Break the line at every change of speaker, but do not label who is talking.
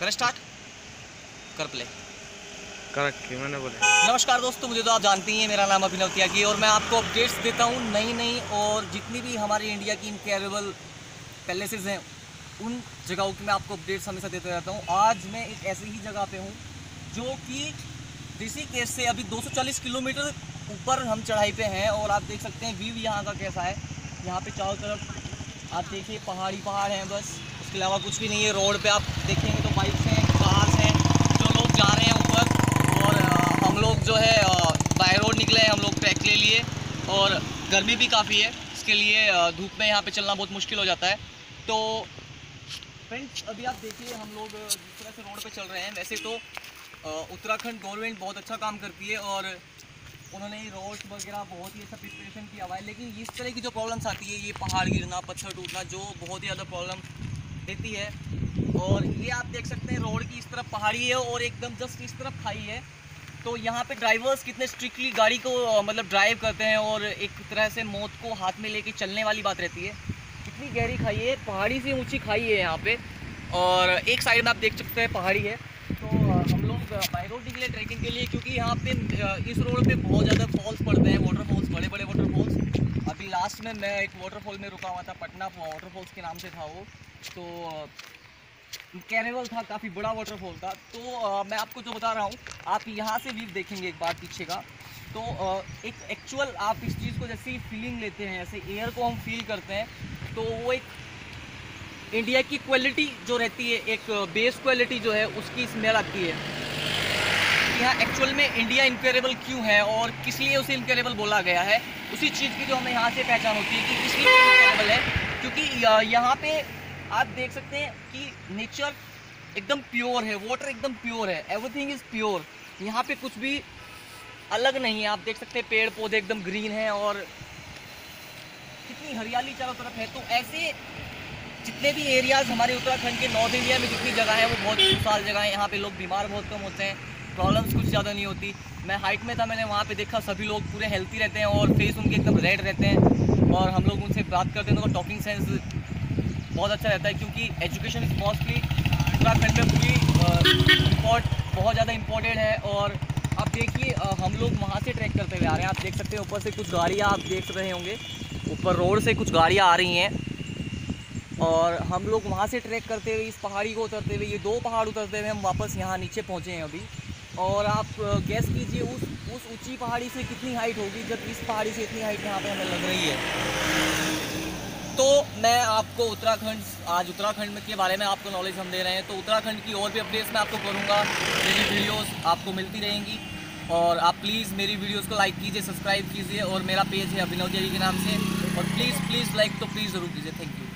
कर स्टार्ट कर play
correct मैंने बोले।
नमस्कार दोस्तों मुझे तो आप जानते ही हैं मेरा नाम अभिनव त्यागी और मैं आपको अपडेट्स देता हूँ नई नई और जितनी भी हमारे इंडिया की इनक्रेडिबल पैलेसेस हैं उन जगहों की मैं आपको अपडेट्स हमेशा देता रहता हूँ। आज मैं एक ऐसी ही जगह पे हूँ जो कि ऋषिकेश से अभी 240 किलोमीटर ऊपर हम चढ़ाई पे हैं और आप देख सकते हैं व्यू यहाँ का कैसा है। यहाँ पे चारों तरफ़ आप देखिए पहाड़ी पहाड़ हैं बस। उसके अलावा कुछ भी नहीं है। रोड पे आप देखेंगे तो बाइक्स हैं कार्स हैं, जो लोग जा रहे हैं ऊपर। और हम लोग जो है बाय रोड निकले हैं, हम लोग ट्रैक ले लिए। और गर्मी भी काफ़ी है। इसके लिए धूप में यहाँ पे चलना बहुत मुश्किल हो जाता है। तो फ्रेंड्स अभी आप देखिए, हम लोग जिस तरह से रोड पे चल रहे हैं, वैसे तो उत्तराखंड गवर्नमेंट बहुत अच्छा काम करती है। और उन्होंने रोड्स वगैरह बहुत ही अच्छा प्रिपरेशन किया हुआ है। लेकिन इस तरह की जो प्रॉब्लम्स आती है, ये पहाड़ गिरना, पत्थर टूटना, जो बहुत ही ज़्यादा प्रॉब्लम देती है। और ये आप देख सकते हैं, रोड की इस तरफ़ पहाड़ी है और एकदम जस्ट इस तरफ़ खाई है। तो यहाँ पे ड्राइवर्स कितने स्ट्रिक्टली गाड़ी को मतलब ड्राइव करते हैं और एक तरह से मौत को हाथ में लेके चलने वाली बात रहती है। कितनी गहरी खाई है, पहाड़ी से ऊँची खाई है यहाँ पे। और एक साइड में आप देख सकते हैं पहाड़ी है। तो हम लोग बाई रोड निकले ट्रैकिंग के लिए क्योंकि यहाँ पे इस रोड पे बहुत ज़्यादा फॉल्स पड़ते हैं वाटरफॉल्स बड़े बड़े वाटरफॉल्स अभी लास्ट में मैं एक वाटरफॉल में रुका हुआ था पटना वाटरफॉल्स के नाम से था वो। तो कैरेवल था काफ़ी बड़ा वाटरफॉल था। तो अ, मैं आपको जो बता रहा हूँ आप यहाँ से व्यू देखेंगे एक बार पीछे का। तो अ, एक एक्चुअल आप इस चीज़ को जैसे ही फीलिंग लेते हैं जैसे एयर को हम फील करते हैं तो वो एक इंडिया की क्वालिटी जो रहती है एक बेस क्वालिटी जो है उसकी स्मेल आती है। कि एक्चुअल में इंडिया इनक्रेडिबल क्यों है और किस लिए उसे इनक्रेडिबल बोला गया है? उसी चीज़ की जो हमें यहाँ से पहचान होती है कि किस लिए इनक्रेडिबल है, क्योंकि यहाँ पे आप देख सकते हैं कि नेचर एकदम प्योर है वाटर एकदम प्योर है एवरीथिंग इज़ प्योर यहाँ पे कुछ भी अलग नहीं है, आप देख सकते हैं पेड़ पौधे एकदम ग्रीन हैं और कितनी हरियाली चारों तरफ़ है। तो ऐसे जितने भी एरियाज़ हमारे उत्तराखंड के नॉर्थ इंडिया में जितनी जगह है, वो बहुत खुशहाल जगह है, यहाँ पे लोग बीमार बहुत कम होते हैं। प्रॉब्लम्स कुछ ज़्यादा नहीं होती। मैं हाइट में था, मैंने वहाँ पे देखा, सभी लोग पूरे हेल्थी रहते हैं और फेस उनके एकदम रेड रहते हैं और हम लोग उनसे बात करते हैं तो टॉकिंग सेंस बहुत अच्छा रहता है क्योंकि एजुकेशन इज़ मोस्टली उत्तराखंड में पूरी इम्पोर्ट बहुत ज़्यादा इम्पोर्टेंट है और आप देखिए हम लोग वहाँ से ट्रैक करते हुए आ रहे हैं। आप देख सकते हैं ऊपर से कुछ गाड़ियाँ, आप देख रहे होंगे। ऊपर रोड से कुछ गाड़ियाँ आ रही हैं और हम लोग वहाँ से ट्रैक करते हुए इस पहाड़ी को उतरते हुए, ये दो पहाड़ उतरते हुए हम वापस यहाँ नीचे पहुँचे हैं अभी। और आप गैस कीजिए उस उस ऊँची पहाड़ी से कितनी हाइट होगी, जब इस पहाड़ी से इतनी हाइट यहाँ पे हमें लग रही है। तो मैं आपको उत्तराखंड, आज उत्तराखंड के बारे में आपको नॉलेज हम दे रहे हैं तो उत्तराखंड की और भी अपडेट्स मैं आपको करूँगा। मेरी वीडियोस आपको मिलती रहेंगी। और आप प्लीज़ मेरी वीडियोस को लाइक कीजिए सब्सक्राइब कीजिए और मेरा पेज है अभिनव देवी के नाम से। और प्लीज़ प्लीज़ लाइक तो प्लीज़ ज़रूर कीजिए। Thank you